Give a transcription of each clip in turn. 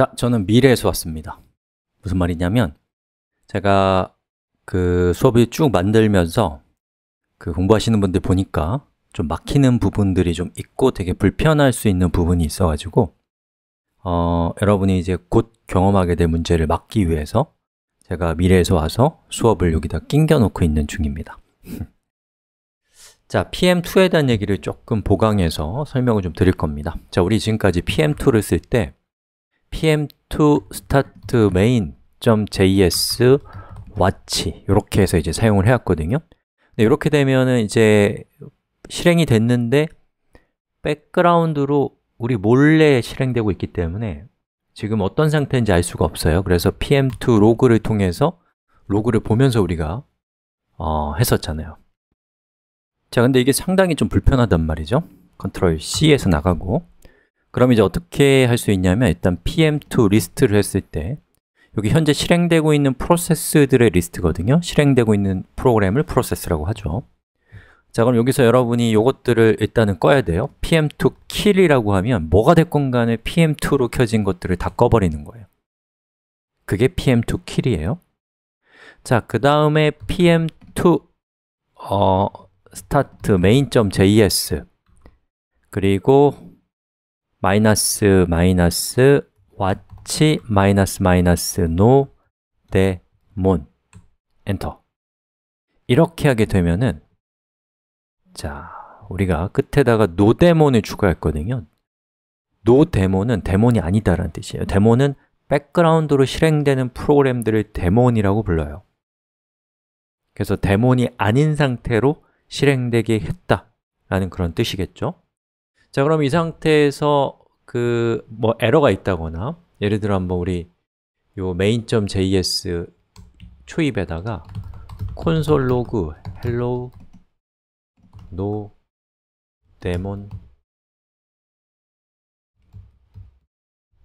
자, 저는 미래에서 왔습니다. 무슨 말이냐면 제가 그 수업을 쭉 만들면서 그 공부하시는 분들 보니까 좀 막히는 부분들이 좀 있고 되게 불편할 수 있는 부분이 있어가지고 어, 여러분이 이제 곧 경험하게 될 문제를 막기 위해서 제가 미래에서 와서 수업을 여기다 낑겨 놓고 있는 중입니다. 자, PM2에 대한 얘기를 조금 보강해서 설명을 좀 드릴 겁니다. 자, 우리 지금까지 PM2를 쓸때 PM2 start main.js watch 이렇게 해서 이제 사용을 해왔거든요. 네, 이렇게 되면은 이제 실행이 됐는데 백그라운드로 우리 몰래 실행되고 있기 때문에 지금 어떤 상태인지 알 수가 없어요. 그래서 pm2 로그를 통해서 로그를 보면서 우리가 어, 했었잖아요. 자, 근데 이게 상당히 좀 불편하단 말이죠. control C에서 나가고 그럼 이제 어떻게 할 수 있냐면 일단 pm2 list를 했을 때 여기 현재 실행되고 있는 프로세스들의 리스트거든요. 실행되고 있는 프로그램을 프로세스라고 하죠. 자, 그럼 여기서 여러분이 이것들을 일단은 꺼야 돼요. Pm2 kill이라고 하면 뭐가 됐건 간에 pm2로 켜진 것들을 다 꺼버리는 거예요. 그게 pm2 kill이에요. 자, 그 다음에 pm2 어, start main.js 그리고 마이너스 마이너스 watch 마이너스 마이너스 no daemon 엔터. 이렇게 하게 되면은 자, 우리가 끝에다가 daemon을 추가했거든요. daemon은 데몬이 아니다라는 뜻이에요. 데몬은 백그라운드로 실행되는 프로그램들을 데몬이라고 불러요. 그래서 데몬이 아닌 상태로 실행되게 했다라는 그런 뜻이겠죠 자, 그럼 이 상태에서 그 뭐 에러가 있다거나 예를 들어 한번 우리 요 main.js 초입에다가 콘솔 로그 hello no daemon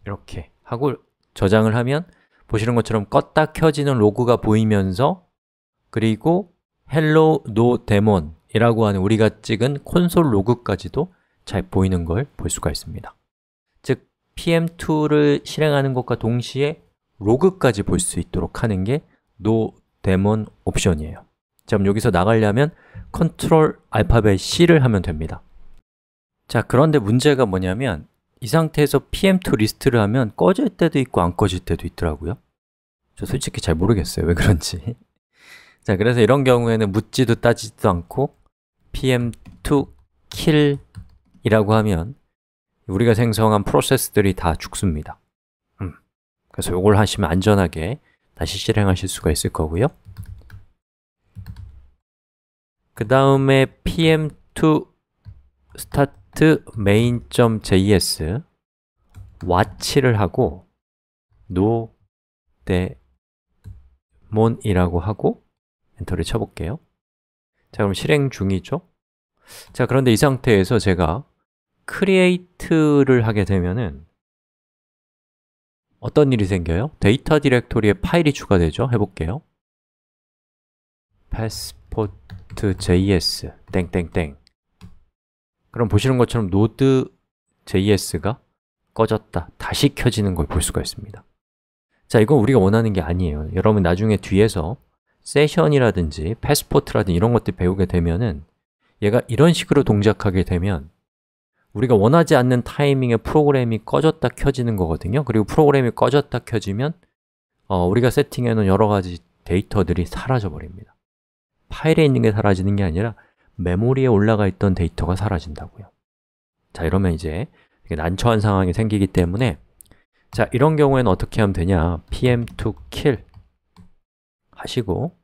이렇게 하고 저장을 하면 보시는 것처럼 껐다 켜지는 로그가 보이면서 그리고 hello no daemon 이라고 하는 우리가 찍은 콘솔 로그까지도 잘 보이는 걸 볼 수가 있습니다. 즉, pm2를 실행하는 것과 동시에 로그까지 볼 수 있도록 하는 게 no daemon 옵션이에요. 자, 그럼 여기서 나가려면 컨트롤 알파벳 C를 하면 됩니다. 자, 그런데 문제가 뭐냐면 이 상태에서 pm2 리스트를 하면 꺼질 때도 있고 안 꺼질 때도 있더라고요. 저 솔직히 잘 모르겠어요, 왜 그런지. 자, 그래서 이런 경우에는 묻지도 따지도 않고 pm2 kill 이라고 하면 우리가 생성한 프로세스들이 다 죽습니다. 음, 그래서 이걸 하시면 안전하게 다시 실행하실 수가 있을 거고요. 그 다음에 pm2 start main.js watch를 하고 no daemon이라고 하고 엔터를 쳐볼게요. 자, 그럼 실행 중이죠? 자, 그런데 이 상태에서 제가 create를 하게 되면은 어떤 일이 생겨요? 데이터 디렉토리에 파일이 추가되죠? 해볼게요. passport.js 땡땡땡. 그럼 보시는 것처럼 node.js가 꺼졌다, 다시 켜지는 걸 볼 수가 있습니다. 자, 이건 우리가 원하는 게 아니에요. 여러분 나중에 뒤에서 세션이라든지 패스포트라든지 이런 것들 배우게 되면은 얘가 이런 식으로 동작하게 되면 우리가 원하지 않는 타이밍에 프로그램이 꺼졌다 켜지는 거거든요. 그리고 프로그램이 꺼졌다 켜지면 어, 우리가 세팅해 놓은 여러 가지 데이터들이 사라져 버립니다. 파일에 있는 게 사라지는 게 아니라 메모리에 올라가 있던 데이터가 사라진다고요. 자, 이러면 이제 난처한 상황이 생기기 때문에 자, 이런 경우에는 어떻게 하면 되냐? pm2 kill 하시고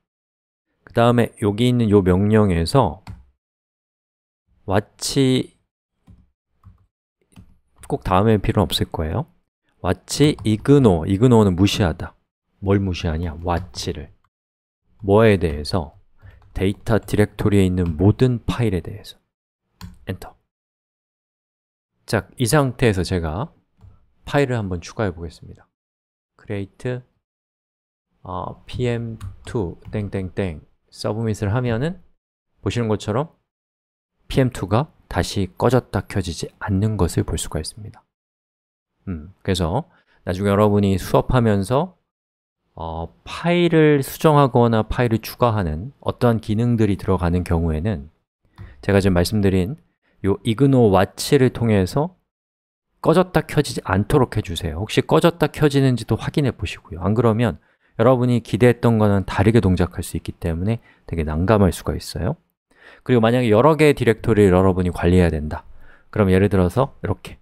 그 다음에 여기 있는 이 명령에서 watch 꼭 다음에 필요는 없을 거예요. watch ignore, ignore는 무시하다. 뭘 무시하냐? watch를. 뭐에 대해서? 데이터 디렉토리에 있는 모든 파일에 대해서. 엔터. 자, 이 상태에서 제가 파일을 한번 추가해 보겠습니다. create 어, pm2 땡땡땡 submit을 하면은 보시는 것처럼 pm2가 다시 꺼졌다 켜지지 않는 것을 볼 수가 있습니다. 음, 그래서 나중에 여러분이 수업하면서 어, 파일을 수정하거나 파일을 추가하는 어떠한 기능들이 들어가는 경우에는 제가 지금 말씀드린 요 이그노 와치를 통해서 꺼졌다 켜지지 않도록 해주세요. 혹시 꺼졌다 켜지는지도 확인해 보시고요. 안 그러면 여러분이 기대했던 거는 다르게 동작할 수 있기 때문에 되게 난감할 수가 있어요 그리고 만약에 여러 개의 디렉토리를 여러분이 관리해야 된다. 그럼 예를 들어서 이렇게.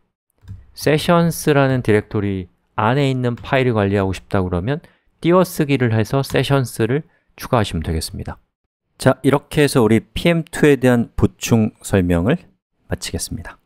sessions라는 디렉토리 안에 있는 파일을 관리하고 싶다 그러면 띄어쓰기를 해서 sessions를 추가하시면 되겠습니다. 자, 이렇게 해서 우리 PM2에 대한 보충 설명을 마치겠습니다